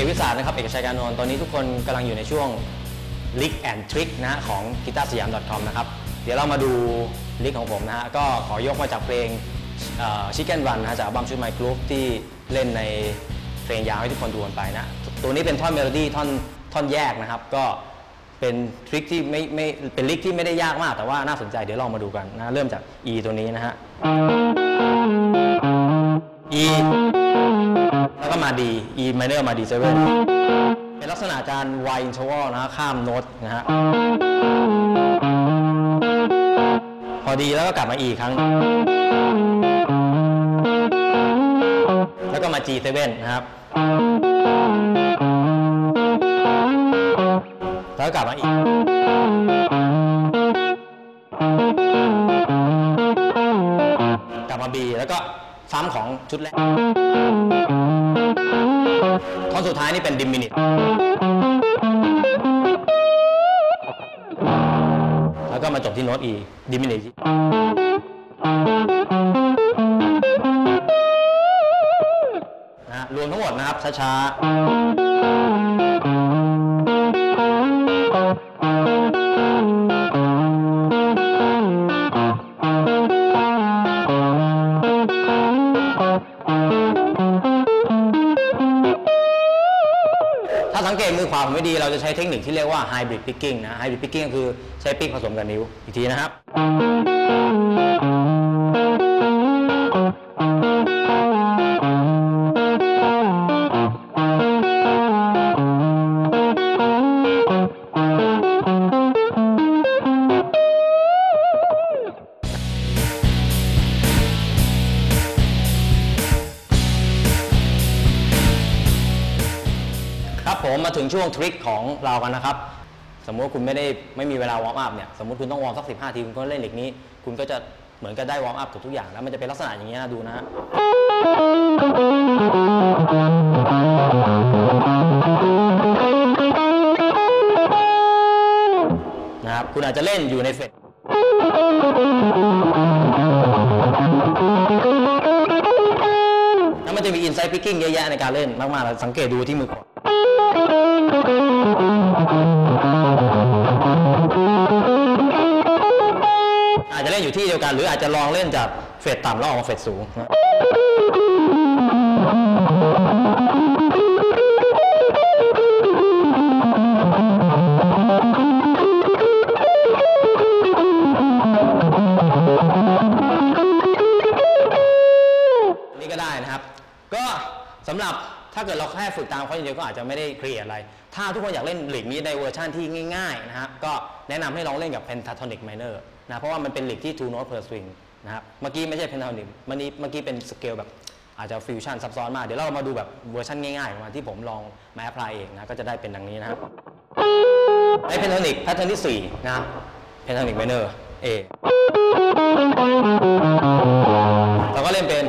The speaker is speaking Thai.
นะครับ เอกชัยการนนท์ตอนนี้ทุกคนกำลังอยู่ในช่วง Lick and Trick นะของกีตาร์สยาม .com นะครับ เดี๋ยวเรามาดู lick ของผมนะฮะ ก็ขอยกมาจากเพลง chicken run นะจากบัมชุด My Group ที่เล่นในเพลงยาวให้ทุกคนดูกันไปนะ ตัวนี้เป็นท่อนเมโลดี้ท่อนท่อนแยกนะครับ ก็เป็น trick ที่ไม่ไม่เป็น lick ที่ไม่ได้ยากมาก แต่ว่าน่าสนใจเดี๋ยวลองมาดูกันนะ เริ่มจาก E ตัวนี้นะฮะ E มา D E minor มา D7 เป็นลักษณะการ Y interval นะข้ามโน้ตนะฮะพอดีแล้วก็กลับมา E อีกครั้ง แล้วก็มา G7 นะครับ แล้วก็กลับมาอีกกลับมา B แล้วก็ซ้ำของชุดแรก อนสุดท้ายนี่เป็นดิมินิตแล้วก็มาจบที่โน้ต E ดิมินิตนะฮะรวมทั้งหมดนะครับช้าๆ สังเกตมือขวาผมไม่ดีเราจะใช้เทคนิคที่เรียกว่า hybrid picking นะ hybrid picking ก็คือใช้ปิกผสมกับนิ้วอีกทีนะครับ ครับผมมาถึงช่วง trick ของเรากันนะครับ สมมติว่าคุณไม่ได้ไม่มีเวลา warm up เนี่ยสมมติคุณต้อง warm สักสิบนาทีคุณก็เล่น lick นี้ คุณก็จะเหมือนกับได้ warm up กับทุกอย่างแล้วมันจะเป็นลักษณะอย่างนี้นะดูนะฮะนะครับคุณอาจจะเล่นอยู่ในเฟสแล้วมันจะมีอินไซ e ์พิกกิ้งเยอะแยะในการเล่นมากๆสังเกตดูที่มือขวา เล่นอยู่ที่เดียวกัน หรืออาจจะลองเล่นจากเฟสต่ำแล้วออกมาเฟสสูงนี่ก็ได้นะครับ ก็ สำหรับถ้าเกิดเราแค่ฝึกตามเขาอย่างเดียวก็อาจจะไม่ได้เครียดอะไร ถ้าทุกคนอยากเล่น lick นี้ในเวอร์ชันที่ง่ายๆนะฮะก็แนะนำให้ลองเล่นกับ pentatonic minor นะเพราะว่ามันเป็น lick ที่ two note per string นะครับเมื่อกี้ไม่ใช่ pentatonic เมื่อกี้เมื่อกี้เป็นสเกลแบบอาจจะฟิวชั่นซับซ้อนมาก เดี๋ยวเรามาดูแบบเวอร์ชันง่ายๆของมาที่ผมลองมา apply เองนะก็จะได้เป็นดังนี้นะครับใน pentatonic pattern ที่ 4 นะ pentatonic minor A เราก็เล่นเป็น